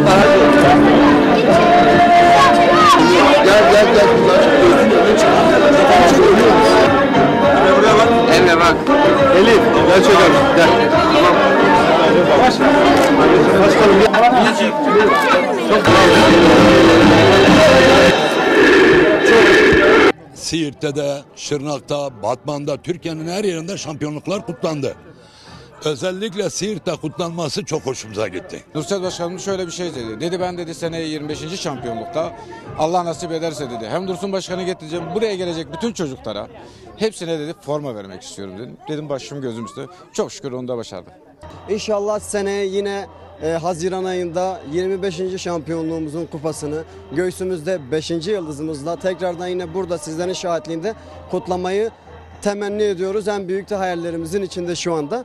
Para yok. Gel gel gel. Buraya bak. Emre bak. Elif. Gel çekelim. Gel. Başkanım. İyi çek. Çok Siirt'te de, Şırnak'ta, Batman'da, Türkiye'nin her yerinde şampiyonluklar kutlandı. Özellikle Siirt'te kutlanması çok hoşumuza gitti. Nursel Başkanımız şöyle bir şey dedi. Dedi ben dedi seneye 25. şampiyonlukta Allah nasip ederse dedi. Hem Dursun Başkanı getireceğim buraya gelecek bütün çocuklara hepsine dedi forma vermek istiyorum dedim. Dedim başım gözüm üstü. Çok şükür onu da başardı. İnşallah seneye yine e, Haziran ayında 25. şampiyonluğumuzun kupasını göğsümüzde 5. yıldızımızla tekrardan yine burada sizlerin şahitliğinde kutlamayı temenni ediyoruz. En büyük de hayallerimizin içinde şu anda.